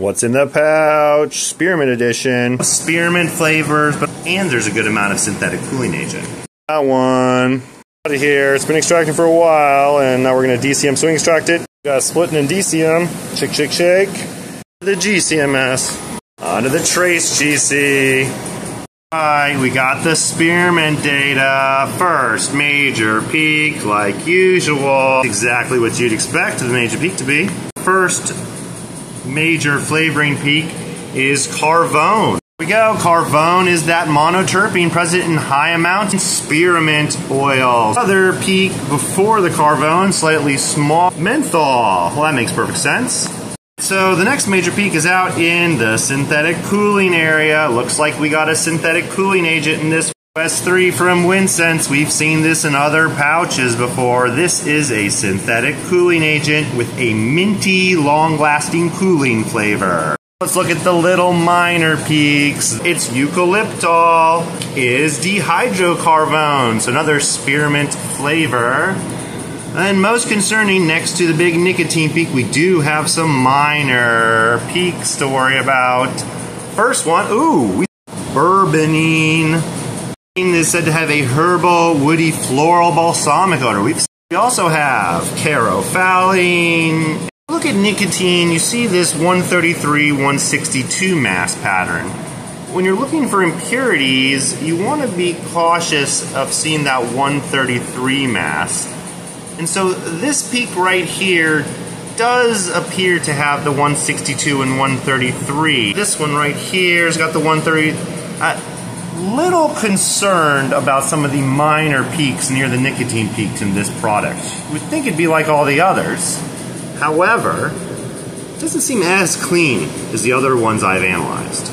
What's in the pouch? Spearmint edition. Spearmint flavors, but and there's a good amount of synthetic cooling agent. That one. Out of here. It's been extracting for a while, and now we're going to DCM swing extract it. Got splitting in DCM. Shake, shake, shake. The GCMS. Onto the Trace GC. Alright, we got the spearmint data. First major peak, like usual. Exactly what you'd expect the major peak to be. First major flavoring peak is Carvone. Here we go. Carvone is that monoterpene present in high amounts in spearmint oil. Other peak before the Carvone, slightly small menthol. Well, that makes perfect sense. So the next major peak is out in the synthetic cooling area. Looks like we got a synthetic cooling agent in this S3 from Winsense. We've seen this in other pouches before. This is a synthetic cooling agent with a minty, long-lasting cooling flavor. Let's look at the little minor peaks. It's eucalyptol, is dihydrocarvone, so another spearmint flavor. And most concerning, next to the big nicotine peak, we do have some minor peaks to worry about. First one, ooh, we bourbonene. Is said to have a herbal, woody, floral, balsamic odor. We've, we also have caryophyllene. Look at nicotine. You see this 133, 162 mass pattern. When you're looking for impurities, you want to be cautious of seeing that 133 mass. And so this peak right here does appear to have the 162 and 133. This one right here has got the 130. Uh, little concerned about some of the minor peaks near the nicotine peaks in this product. You would think it'd be like all the others. However, it doesn't seem as clean as the other ones I've analyzed.